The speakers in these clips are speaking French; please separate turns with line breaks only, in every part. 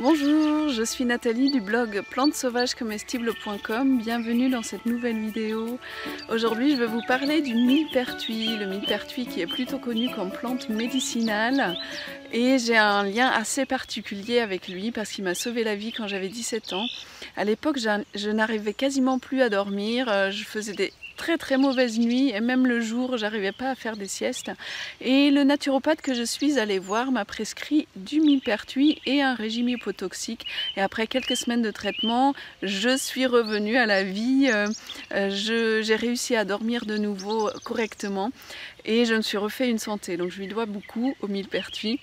Bonjour, je suis Nathalie du blog plantesauvagescomestibles.com. Bienvenue dans cette nouvelle vidéo. Aujourd'hui, je vais vous parler du millepertuis, le millepertuis qui est plutôt connu comme plante médicinale. Et j'ai un lien assez particulier avec lui parce qu'il m'a sauvé la vie quand j'avais 17 ans. À l'époque, je n'arrivais quasiment plus à dormir. Euh, je faisais des très très mauvaise nuit et même le jour j'arrivais pas à faire des siestes. Et le naturopathe que je suis allée voir m'a prescrit du millepertuis et un régime hypotoxique. Et après quelques semaines de traitement je suis revenue à la vie euh, euh, j'ai réussi à dormir de nouveau correctement et je me suis refait une santé. Donc je lui dois beaucoup au millepertuis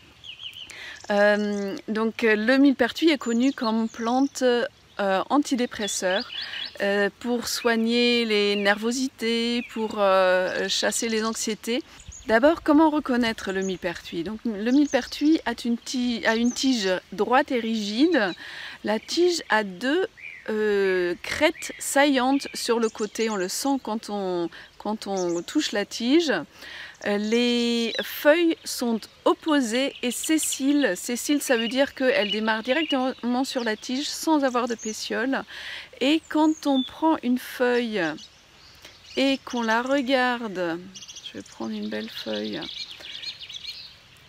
euh, donc le millepertuis est connu comme plante antidépresseur euh, pour soigner les nervosités, pour euh, chasser les anxiétés. D'abord, comment reconnaître le millepertuis? Donc, Le millepertuis a une, tige, a une tige droite et rigide. La tige a deux euh, crêtes saillantes sur le côté. On le sent quand on, quand on touche la tige. Les feuilles sont opposées et sessiles. Sessiles, ça veut dire qu'elles démarrent directement sur la tige sans avoir de pétiole. Et quand on prend une feuille et qu'on la regarde, je vais prendre une belle feuille,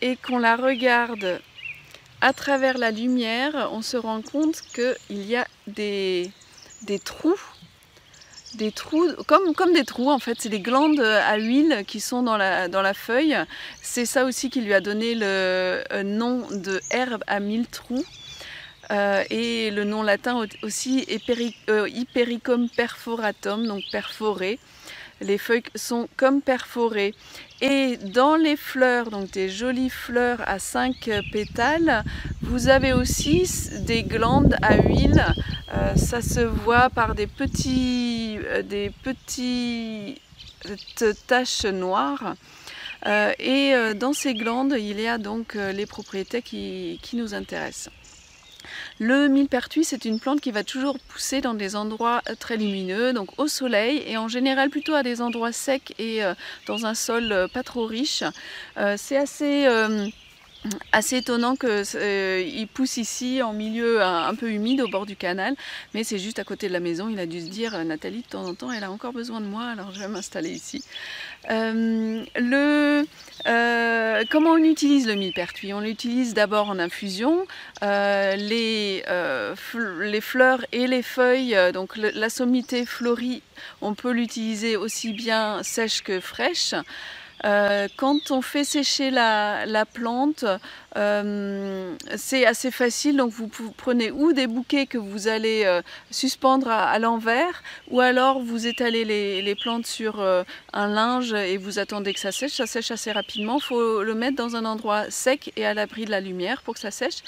et qu'on la regarde à travers la lumière, on se rend compte qu'il y a des trous comme, des trous en fait, c'est des glandes à huile qui sont dans la, feuille. C'est ça aussi qui lui a donné le euh, nom de herbe à mille trous. Euh, et le nom latin aussi euh, Hypericum perforatum, donc perforé. Les feuilles sont comme perforées. Et dans les fleurs, donc des jolies fleurs à 5 pétales, vous avez aussi des glandes à huile. Euh, ça se voit par des petits, des petites taches noires. et dans ces glandes, il y a donc les propriétés qui nous intéressent. Le millepertuis, c'est une plante qui va toujours pousser dans des endroits euh, très lumineux, donc au soleil, et en général plutôt à des endroits secs et euh, dans un sol euh, pas trop riche. c'est assez assez étonnant qu'il pousse ici en milieu un, peu humide au bord du canal, mais c'est juste à côté de la maison. Il a dû se dire Nathalie de temps en temps elle a encore besoin de moi, alors je vais m'installer ici. le, comment on utilise le millepertuis? On l'utilise d'abord en infusion. Euh, les, euh, les, fleurs et les feuilles, euh, donc la sommité fleurie, on peut l'utiliser aussi bien sèche que fraîche. Quand on fait sécher la, la plante, euh, c'est assez facile, donc vous, prenez ou des bouquets que vous allez euh, suspendre à, l'envers, ou alors vous étalez les, plantes sur euh, un linge et vous attendez que ça sèche. Ça sèche assez rapidement. Il faut le mettre dans un endroit sec et à l'abri de la lumière pour que ça sèche.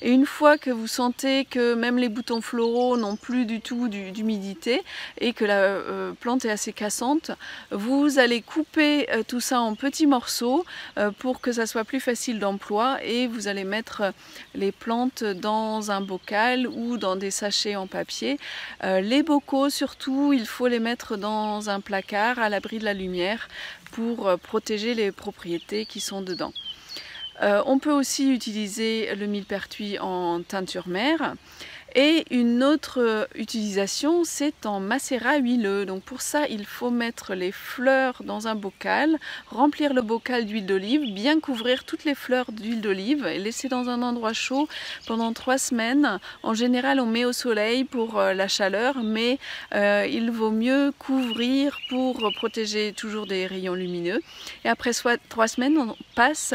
Et une fois que vous sentez que même les boutons floraux n'ont plus du tout d'humidité et que la plante est assez cassante, vous allez couper tout ça en petits morceaux pour que ça soit plus facile d'emploi vous allez mettre les plantes dans un bocal ou dans des sachets en papier. Euh, les bocaux surtout, il faut les mettre dans un placard à l'abri de la lumière pour euh, protéger les propriétés qui sont dedans. Euh, on peut aussi utiliser le millepertuis en teinture mère. Et une autre euh, utilisation, c'est en macérat huileux. Donc pour ça, il faut mettre les fleurs dans un bocal, remplir le bocal d'huile d'olive, bien couvrir toutes les fleurs d'huile d'olive et laisser dans un endroit chaud pendant trois semaines. En général, on met au soleil pour euh, la chaleur, mais euh, il vaut mieux couvrir pour protéger toujours des rayons lumineux. Et après trois semaines, on passe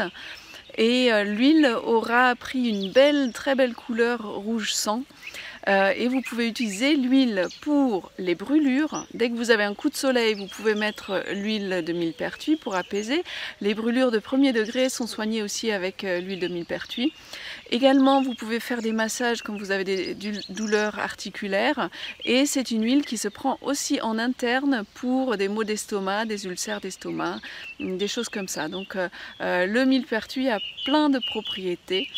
et l'huile aura pris une belle, très belle couleur rouge sang euh, et vous pouvez utiliser l'huile pour les brûlures. Dès que vous avez un coup de soleil, vous pouvez mettre l'huile de millepertuis pour apaiser. Les brûlures de premier degré sont soignées aussi avec euh, l'huile de millepertuis. Également, vous pouvez faire des massages quand vous avez des douleurs articulaires. Et c'est une huile qui se prend aussi en interne pour des maux d'estomac, des ulcères d'estomac, des choses comme ça. Donc euh, le millepertuis a plein de propriétés.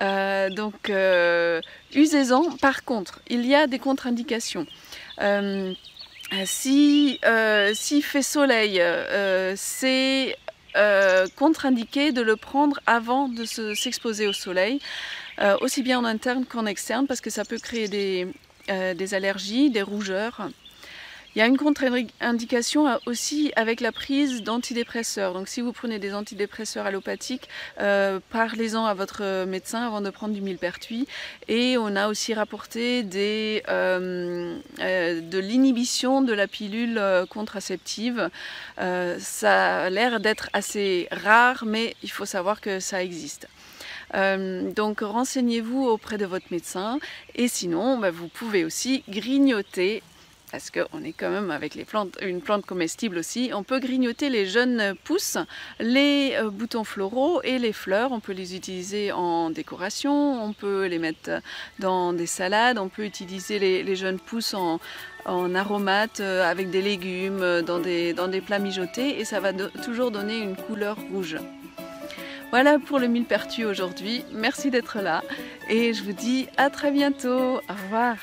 Euh, donc, euh, usez-en. Par contre, il y a des contre-indications. Euh, si s'il fait soleil, c'est contre-indiqué de le prendre avant de s'exposer au soleil. aussi bien en interne qu'en externe parce que ça peut créer des, des allergies, des rougeurs. Il y a une contre-indication aussi avec la prise d'antidépresseurs. Donc si vous prenez des antidépresseurs allopathiques, euh, parlez-en à votre médecin avant de prendre du millepertuis. Et on a aussi rapporté euh, euh, de l'inhibition de la pilule contraceptive. ça a l'air d'être assez rare, mais il faut savoir que ça existe. donc renseignez-vous auprès de votre médecin et sinon bah, vous pouvez aussi grignoter parce qu'on est quand même avec les plantes, une plante comestible aussi. On peut grignoter les jeunes pousses, les euh, boutons floraux et les fleurs. On peut les utiliser en décoration, on peut les mettre dans des salades, on peut utiliser les, jeunes pousses en, en aromates euh, avec des légumes, euh, dans des, dans des plats mijotés et ça va toujours donner une couleur rouge. Voilà pour le millepertuis aujourd'hui. Merci d'être là et je vous dis à très bientôt. Au revoir.